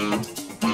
Música